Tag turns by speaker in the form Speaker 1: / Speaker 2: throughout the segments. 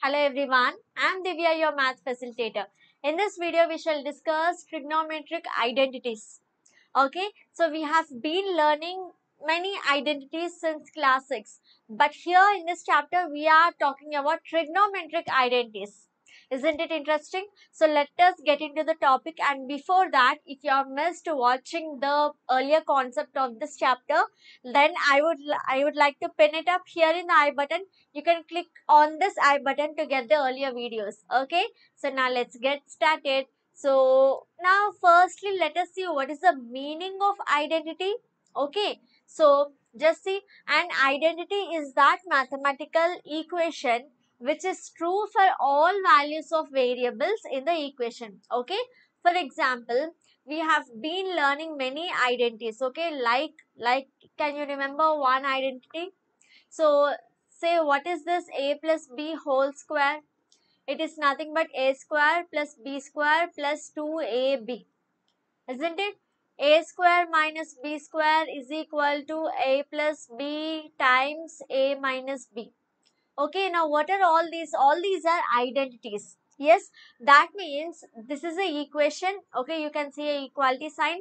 Speaker 1: Hello everyone, I am Divya, your math facilitator. In this video, we shall discuss trigonometric identities. Okay, so we have been learning many identities since class 6. But here in this chapter, we are talking about trigonometric identities. Isn't it interesting? So let us get into the topic and before that, if you have missed watching the earlier concept of this chapter, then I would I would like to pin it up here in the I button. You can click on this I button to get the earlier videos. Okay, so now let's get started. So now firstly, let us see what is the meaning of identity. Okay, so just see an identity is that mathematical equation which is true for all values of variables in the equation. Okay. For example, we have been learning many identities. Okay. Like, like, can you remember one identity? So, say what is this a plus b whole square? It is nothing but a square plus b square plus 2ab. Isn't it? a square minus b square is equal to a plus b times a minus b okay now what are all these? All these are identities. Yes that means this is a equation. Okay you can see a equality sign.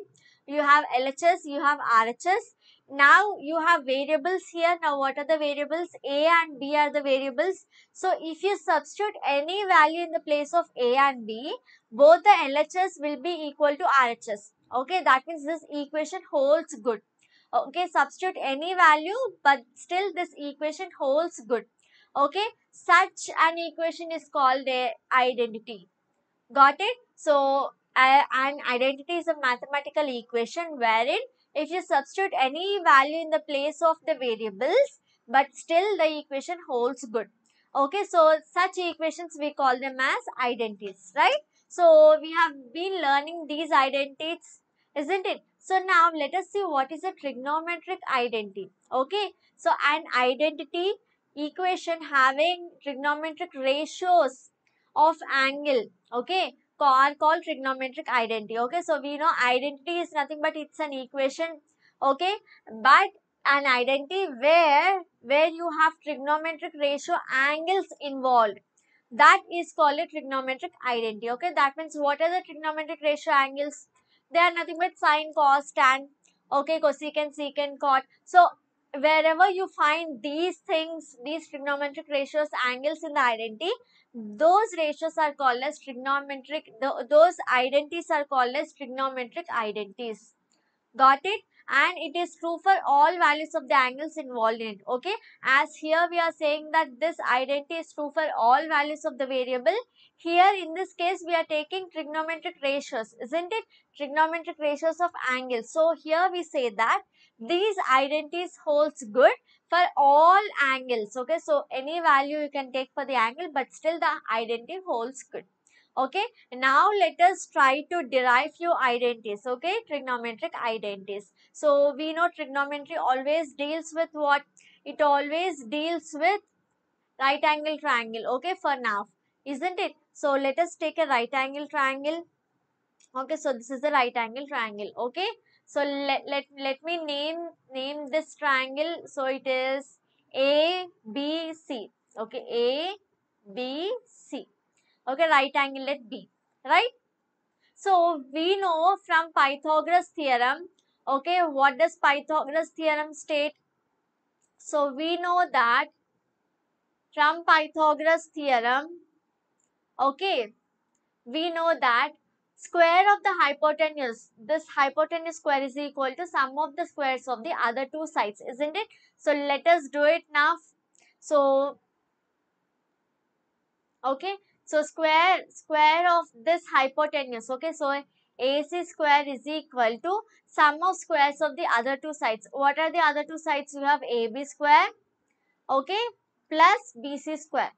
Speaker 1: You have LHS you have RHS now you have variables here. Now what are the variables? A and b are the variables. So if you substitute any value in the place of a and b both the LHS will be equal to RHS okay that means this equation holds good. Okay substitute any value but still this equation holds good okay? Such an equation is called a identity. Got it? So uh, an identity is a mathematical equation wherein if you substitute any value in the place of the variables but still the equation holds good. Okay? So such equations we call them as identities right? So we have been learning these identities isn't it? So now let us see what is a trigonometric identity. Okay? So an identity equation having trigonometric ratios of angle okay? Are called trigonometric identity okay? So we know identity is nothing but it's an equation okay? But an identity where where you have trigonometric ratio angles involved. That is called a trigonometric identity okay? That means what are the trigonometric ratio angles? They are nothing but sine cos tan okay? Cosecant secant cot. So wherever you find these things, these trigonometric ratios, angles in the identity, those ratios are called as trigonometric, those identities are called as trigonometric identities. Got it? And it is true for all values of the angles involved in it. Okay. As here we are saying that this identity is true for all values of the variable. Here in this case we are taking trigonometric ratios. Isn't it? Trigonometric ratios of angles. So here we say that these identities holds good for all angles okay so any value you can take for the angle but still the identity holds good okay? Now let us try to derive few identities okay? Trigonometric identities. So we know trigonometry always deals with what? It always deals with right angle triangle okay for now isn't it? So let us take a right angle triangle. Okay so this is a right angle triangle okay? So let, let, let me name, name this triangle. So it is A, B, C. Okay, A, B, C. Okay, right angle at B. Right? So we know from Pythagoras theorem. Okay, what does Pythagoras theorem state? So we know that from Pythagoras theorem, okay, we know that square of the hypotenuse this hypotenuse square is equal to sum of the squares of the other two sides isn't it so let us do it now so okay so square square of this hypotenuse okay so AC square is equal to sum of squares of the other two sides what are the other two sides you have AB square okay plus BC square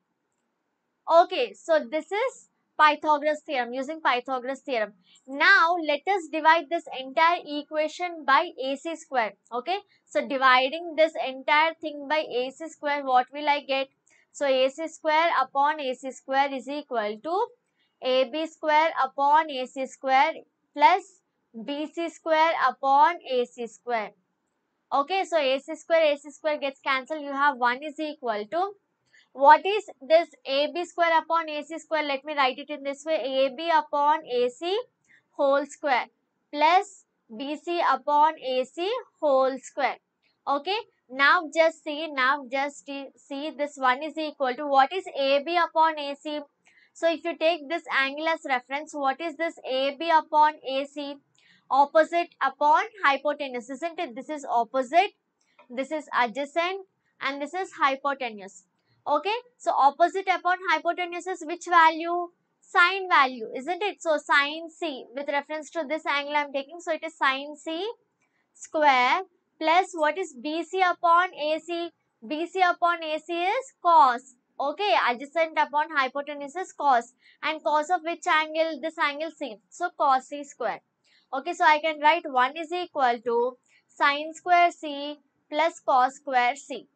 Speaker 1: okay so this is Pythagoras theorem using Pythagoras theorem. Now let us divide this entire equation by AC square. Okay. So dividing this entire thing by AC square what will I get? So AC square upon AC square is equal to AB square upon AC square plus BC square upon AC square. Okay, so AC square, AC square gets cancelled. You have 1 is equal to what is this AB square upon AC square? Let me write it in this way. AB upon AC whole square plus BC upon AC whole square. Okay. Now just see, now just see this one is equal to what is AB upon AC? So if you take this angle as reference, what is this AB upon AC? Opposite upon hypotenuse, isn't it? This is opposite, this is adjacent and this is hypotenuse. Okay, so opposite upon hypotenuse is which value? Sine value, isn't it? So sine C with reference to this angle I am taking. So it is sine C square plus what is BC upon AC? BC upon AC is cos. Okay, adjacent upon hypotenuse is cos. And cos of which angle? This angle C. So cos C square. Okay, so I can write 1 is equal to sine square C plus cos square C.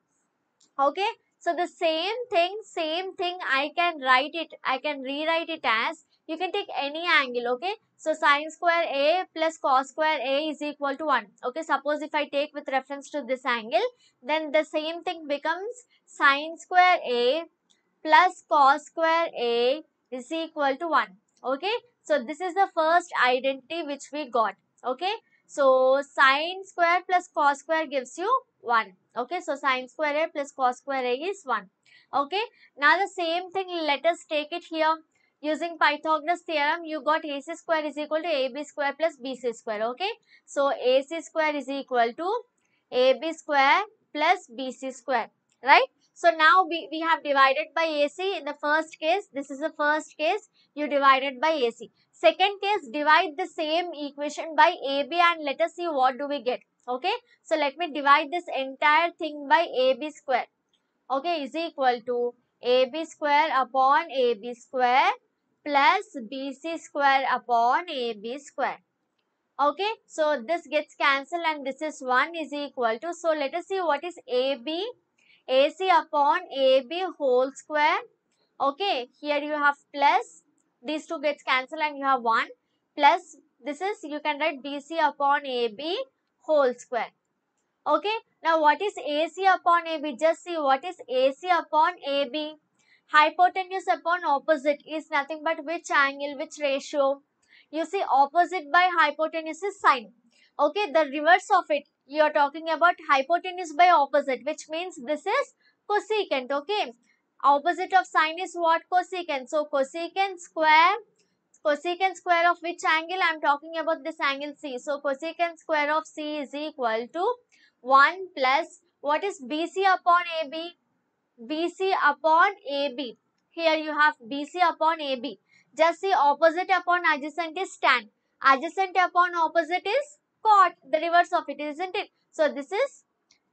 Speaker 1: Okay, so the same thing, same thing I can write it, I can rewrite it as, you can take any angle, okay. So sine square A plus cos square A is equal to 1. Okay, suppose if I take with reference to this angle, then the same thing becomes sine square A plus cos square A is equal to 1. Okay, so this is the first identity which we got. Okay, so sine square plus cos square gives you 1. Okay, so sine square a plus cos square a is 1. Okay, now the same thing, let us take it here. Using Pythagoras theorem, you got AC square is equal to AB square plus BC square. Okay, so AC square is equal to AB square plus BC square. Right? So now we, we have divided by AC. In the first case, this is the first case, you divided by AC. Second case, divide the same equation by AB and let us see what do we get. Okay. So let me divide this entire thing by AB square. Okay. Is equal to AB square upon AB square plus BC square upon AB square. Okay. So this gets cancelled and this is 1 is equal to. So let us see what is AB. AC upon AB whole square. Okay. Here you have plus. These two gets cancelled and you have 1 plus this is you can write BC upon AB whole square. Okay. Now, what is AC upon AB? Just see what is AC upon AB. Hypotenuse upon opposite is nothing but which angle, which ratio. You see opposite by hypotenuse is sine. Okay. The reverse of it, you are talking about hypotenuse by opposite, which means this is cosecant. Okay. Opposite of sine is what? Cosecant. So, cosecant square cosecant square of which angle? I am talking about this angle C. So, cosecant square of C is equal to 1 plus what is BC upon AB? BC upon AB. Here you have BC upon AB. Just see opposite upon adjacent is tan. Adjacent upon opposite is cot. The reverse of it, isn't it? So, this is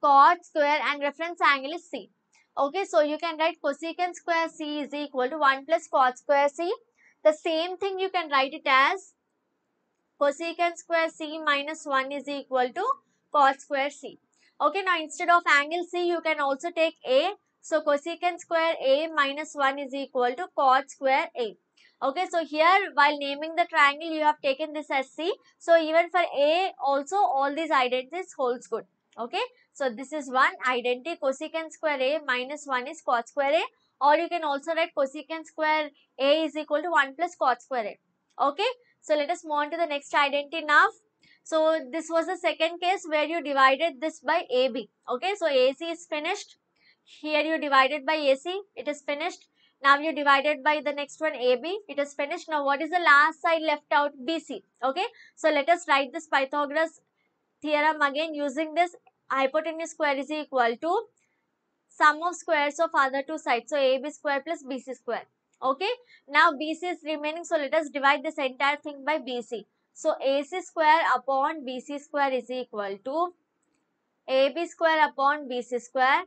Speaker 1: cot square and reference angle is C. Okay, so you can write cosecant square C is equal to 1 plus cot square C the same thing you can write it as cosecant square c minus 1 is equal to cot square c. Okay, now instead of angle c, you can also take a. So, cosecant square a minus 1 is equal to cot square a. Okay, so here while naming the triangle, you have taken this as c. So, even for a also all these identities holds good. Okay, so this is one identity cosecant square a minus 1 is cot square a or you can also write cosecant square a is equal to 1 plus cot square a. Okay. So, let us move on to the next identity now. So, this was the second case where you divided this by AB. Okay. So, AC is finished. Here you divided by AC. It is finished. Now, you divided by the next one AB. It is finished. Now, what is the last side left out? BC. Okay. So, let us write this Pythagoras theorem again using this hypotenuse square is equal to sum of squares of other two sides. So, AB square plus BC square. Okay. Now, BC is remaining. So, let us divide this entire thing by BC. So, AC square upon BC square is equal to AB square upon BC square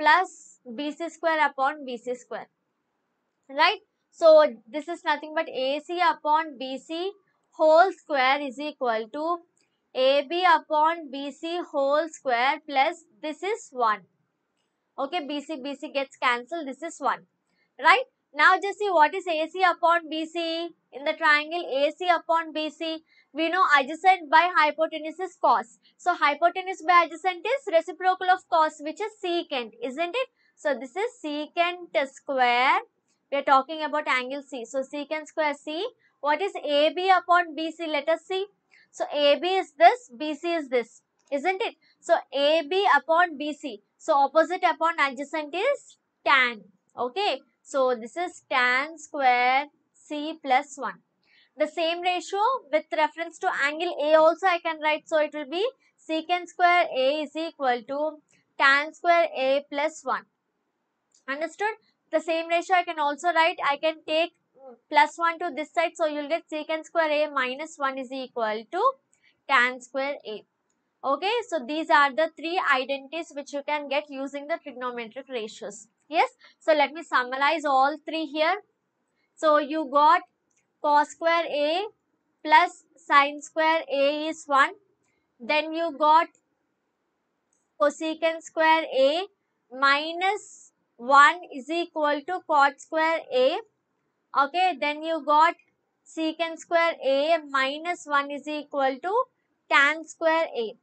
Speaker 1: plus BC square upon BC square. Right. So, this is nothing but AC upon BC whole square is equal to AB upon BC whole square plus this is 1. Okay, BC, BC gets cancelled. This is 1. Right? Now just see what is AC upon BC in the triangle AC upon BC. We know adjacent by hypotenuse is cos. So hypotenuse by adjacent is reciprocal of cos which is secant, isn't it? So this is secant square. We are talking about angle C. So secant square C. What is AB upon BC? Let us see. So AB is this, BC is this, isn't it? So AB upon BC. So opposite upon adjacent is tan. Okay. So this is tan square C plus 1. The same ratio with reference to angle A also I can write. So it will be secant square A is equal to tan square A plus 1. Understood? The same ratio I can also write. I can take plus 1 to this side. So you'll get secant square A minus 1 is equal to tan square A. Okay, so these are the three identities which you can get using the trigonometric ratios. Yes, so let me summarize all three here. So you got cos square A plus sine square A is 1. Then you got cosecant square A minus 1 is equal to cot square A. Okay, then you got secant square A minus 1 is equal to tan square A.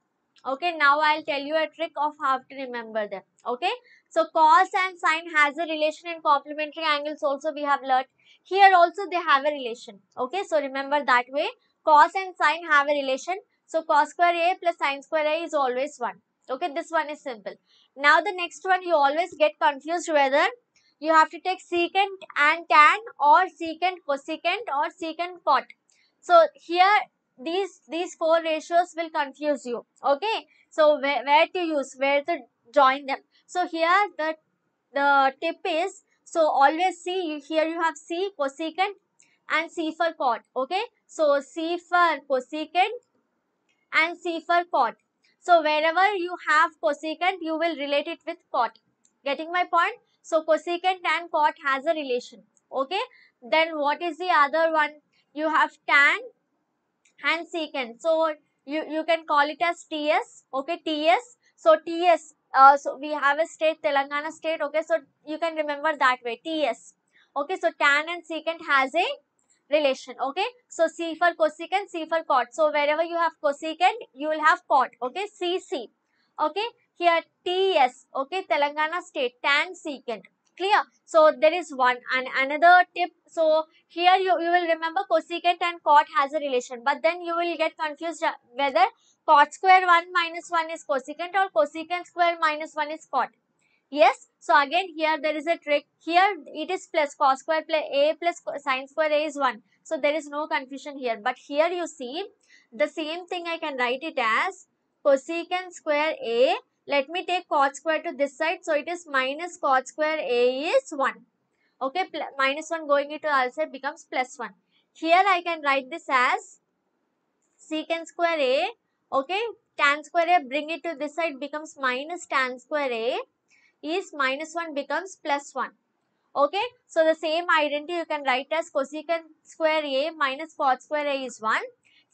Speaker 1: Okay, now I'll tell you a trick of how to remember them. Okay, so cos and sine has a relation in complementary angles also we have learnt. Here also they have a relation. Okay, so remember that way. Cos and sine have a relation. So cos square A plus sine square A is always 1. Okay, this one is simple. Now the next one you always get confused whether you have to take secant and tan or secant cosecant or secant cot. So here these these four ratios will confuse you. Okay, so where, where to use, where to join them. So here the the tip is so always see here you have C cosecant and C for cot. Okay, so C for cosecant and C for cot. So wherever you have cosecant, you will relate it with cot. Getting my point? So cosecant and cot has a relation. Okay. Then what is the other one? You have tan and secant. So you, you can call it as TS. Okay. TS. So TS. Uh, so we have a state Telangana state. Okay. So you can remember that way. TS. Okay. So tan and secant has a relation okay so c for cosecant c for cot so wherever you have cosecant you will have cot okay cc okay here ts okay telangana state tan secant clear so there is one and another tip so here you, you will remember cosecant and cot has a relation but then you will get confused whether cot square 1 minus 1 is cosecant or cosecant square minus 1 is cot Yes. So again here there is a trick. Here it is plus cos square plus a plus sine square a is 1. So there is no confusion here. But here you see the same thing I can write it as cosecant square a. Let me take cot square to this side. So it is minus cot square a is 1. Okay. Minus 1 going into side becomes plus 1. Here I can write this as secant square a. Okay. Tan square a bring it to this side becomes minus tan square a is minus 1 becomes plus 1. Okay. So, the same identity you can write as cosecant square A minus cot square A is 1.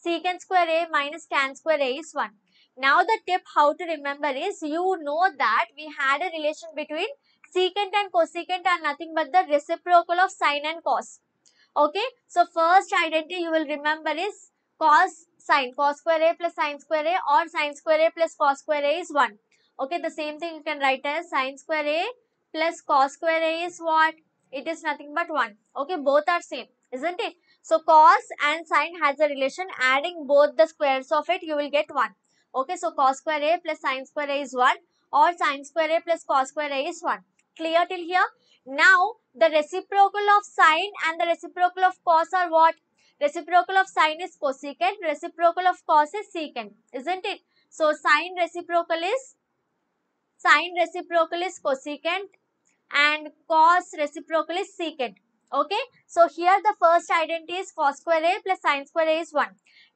Speaker 1: Secant square A minus tan square A is 1. Now, the tip how to remember is you know that we had a relation between secant and cosecant are nothing but the reciprocal of sine and cos. Okay. So, first identity you will remember is cos sine. Cos square A plus sine square A or sine square A plus cos square A is 1. Okay, the same thing you can write as sine square a plus cos square a is what? It is nothing but 1. Okay, both are same, isn't it? So, cos and sine has a relation. Adding both the squares of it, you will get 1. Okay, so cos square a plus sine square a is 1 or sine square a plus cos square a is 1. Clear till here? Now, the reciprocal of sine and the reciprocal of cos are what? Reciprocal of sine is cosecant, reciprocal of cos is secant, isn't it? So, sine reciprocal is sine reciprocal is cosecant and cos reciprocal is secant. Okay. So, here the first identity is cos square a plus sine square a is 1.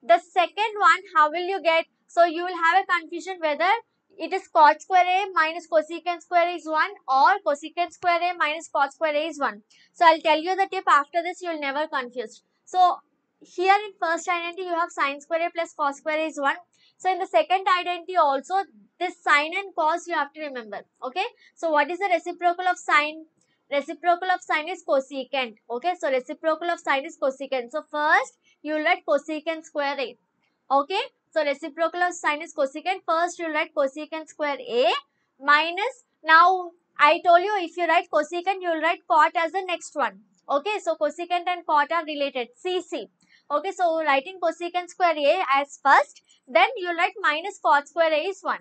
Speaker 1: The second one, how will you get? So, you will have a confusion whether it is cot square a minus cosecant square is 1 or cosecant square a minus cot square a is 1. So, I will tell you the tip after this, you will never confuse. So, here in first identity, you have sine square a plus cos square is 1. So, in the second identity also, this sine and cos you have to remember. Okay. So, what is the reciprocal of sine? Reciprocal of sine is cosecant. Okay. So, reciprocal of sine is cosecant. So, first you write cosecant square A. Okay. So, reciprocal of sine is cosecant. First you write cosecant square A minus now I told you if you write cosecant, you will write cot as the next one. Okay, so cosecant and cot are related. CC. Okay, so writing cosecant square A as first, then you write minus cot square A is 1.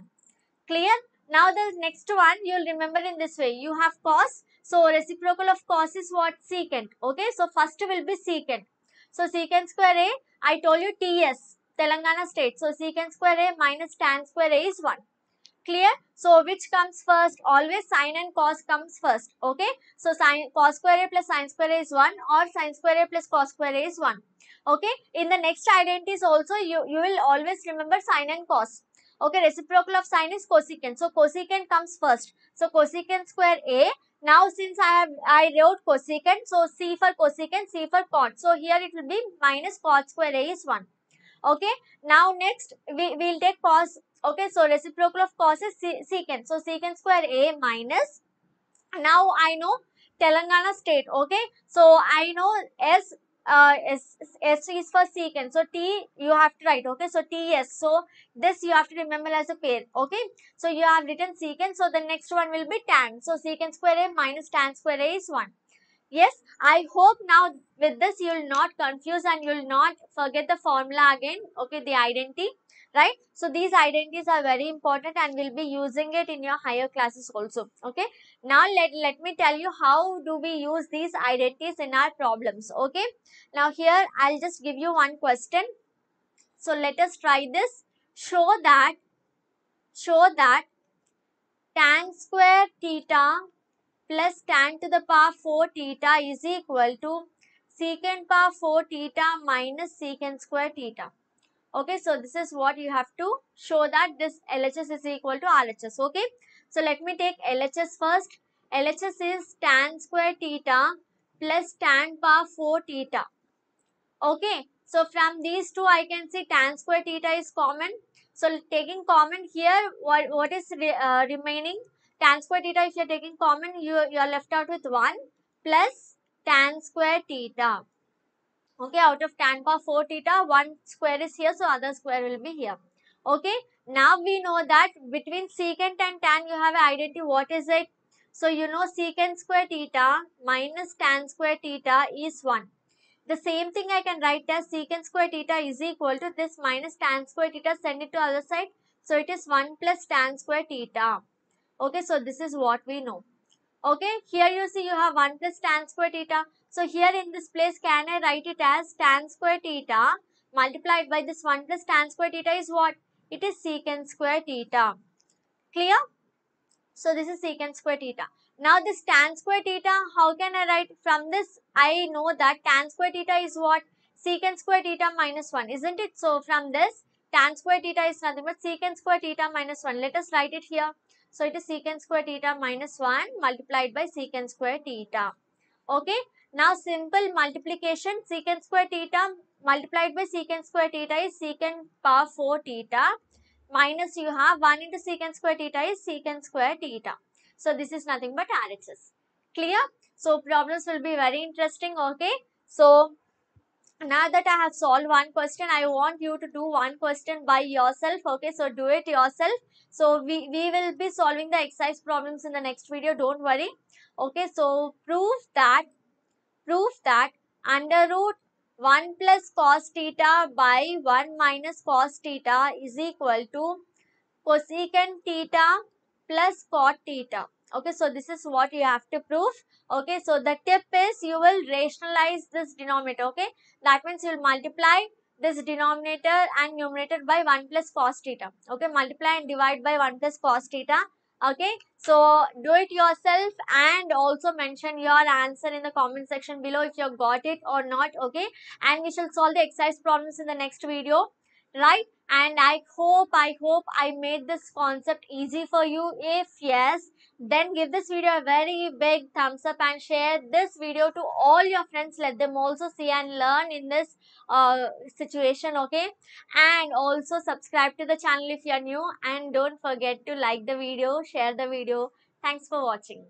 Speaker 1: Clear? Now the next one you will remember in this way. You have cos. So reciprocal of cos is what? Secant. Okay, so first will be secant. So secant square A, I told you TS, Telangana state. So secant square A minus tan square A is 1. Clear? So which comes first? Always sine and cos comes first. Okay. So sine cos square A plus sine square A is 1 or sine square A plus cos square A is 1. Okay. In the next identities also you, you will always remember sine and cos. Okay. Reciprocal of sine is cosecant. So cosecant comes first. So cosecant square A. Now since I have I wrote cosecant. So C for cosecant, C for cot. So here it will be minus cot square A is 1 okay now next we will take cos Okay, so reciprocal of cos is secant. So secant square A minus. Now I know Telangana state. Okay, so I know S uh, S, S is for secant. So T you have to write. Okay, so TS. So this you have to remember as a pair. Okay, so you have written secant. So the next one will be tan. So secant square A minus tan square A is 1. Yes, I hope now with this you will not confuse and you will not forget the formula again. Okay, the identity right? So these identities are very important and we'll be using it in your higher classes also okay? Now let let me tell you how do we use these identities in our problems okay? Now here i'll just give you one question. So let us try this. Show that show that tan square theta plus tan to the power 4 theta is equal to secant power 4 theta minus secant square theta Okay, so this is what you have to show that this LHS is equal to RHS. Okay, so let me take LHS first. LHS is tan square theta plus tan power 4 theta. Okay, so from these two I can see tan square theta is common. So taking common here, what, what is re, uh, remaining? Tan square theta, if you are taking common, you, you are left out with 1 plus tan square theta. Okay, out of tan power 4 theta, one square is here, so other square will be here. Okay, now we know that between secant and tan you have an identity. What is it? So you know secant square theta minus tan square theta is 1. The same thing I can write as secant square theta is equal to this minus tan square theta, send it to other side. So it is 1 plus tan square theta. Okay, so this is what we know. Okay, here you see you have 1 plus tan square theta. So here in this place, can I write it as tan square theta multiplied by this 1 plus tan square theta is what? It is secant square theta. Clear? So this is secant square theta. Now this tan square theta, how can I write from this? I know that tan square theta is what? Secant square theta minus 1, isn't it? So from this, tan square theta is nothing but secant square theta minus 1. Let us write it here. So it is secant square theta minus 1 multiplied by secant square theta. Okay. Now simple multiplication secant square theta multiplied by secant square theta is secant power 4 theta minus you have 1 into secant square theta is secant square theta. So this is nothing but RHS. Clear? So problems will be very interesting. Okay. So now that I have solved one question, I want you to do one question by yourself. Okay. So do it yourself. So we, we will be solving the exercise problems in the next video. Don't worry. Okay. So prove that prove that under root 1 plus cos theta by 1 minus cos theta is equal to cosecant theta plus cot theta. Okay, so this is what you have to prove. Okay, so the tip is you will rationalize this denominator. Okay, that means you will multiply this denominator and numerator by 1 plus cos theta. Okay, multiply and divide by 1 plus cos theta okay so do it yourself and also mention your answer in the comment section below if you got it or not okay? And we shall solve the exercise problems in the next video right? And i hope i hope i made this concept easy for you. If yes then give this video a very big thumbs up and share this video to all your friends. Let them also see and learn in this uh, situation okay? And also subscribe to the channel if you are new. And don't forget to like the video share the video. Thanks for watching